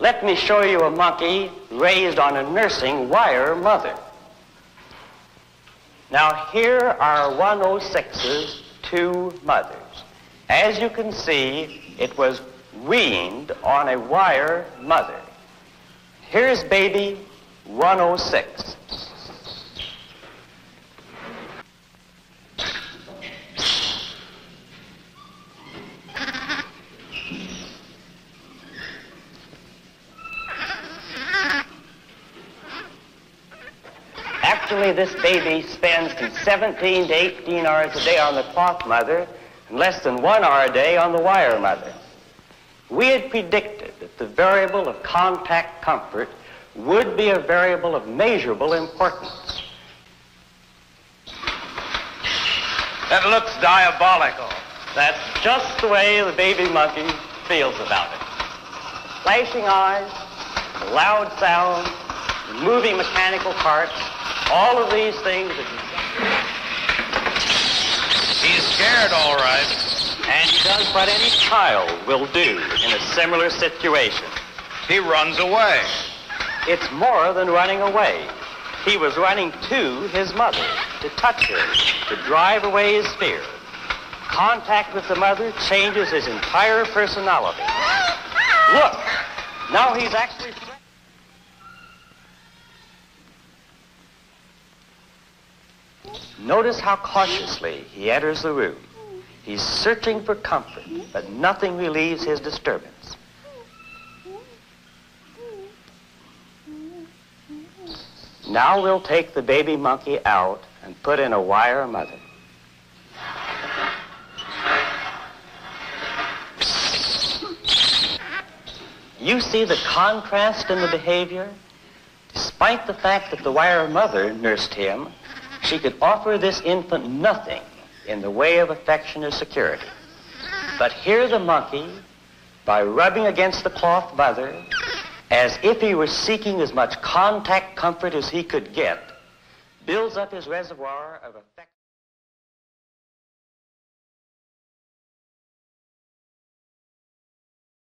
Let me show you a monkey raised on a nursing wire mother. Now here are 106's two mothers. As you can see, it was weaned on a wire mother. Here's baby 106. Actually, this baby spends from 17 to 18 hours a day on the cloth mother and less than one hour a day on the wire mother. We had predicted that the variable of contact comfort would be a variable of measurable importance. That looks diabolical. That's just the way the baby monkey feels about it. Flashing eyes, loud sounds, moving mechanical parts, all of these things He's scared, all right. and he does what any child will do in a similar situation. He runs away. It's more than running away. He was running to his mother, to touch her, to drive away his fear. Contact with the mother changes his entire personality. Look, now he's actually. Notice how cautiously he enters the room. He's searching for comfort, but nothing relieves his disturbance. Now we'll take the baby monkey out and put in a wire mother. You see the contrast in the behavior? Despite the fact that the wire mother nursed him, she could offer this infant nothing in the way of affection or security. But here the monkey, by rubbing against the cloth mother, as if he were seeking as much contact comfort as he could get, builds up his reservoir of affection.